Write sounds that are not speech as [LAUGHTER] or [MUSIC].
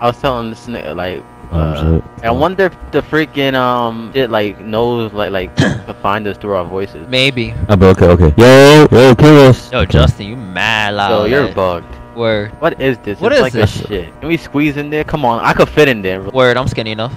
I was telling this nigga like. Oh, uh. I wonder if the freaking um shit like knows like like [COUGHS] to find us through our voices. Maybe. Oh, but okay, okay. Yo, yo, kill us. Yo, Justin, you mad loud. Yo, you're bugged. Word. What is this? What it's is like this? shit. Can we squeeze in there? Come on, I could fit in there. Word, I'm skinny enough.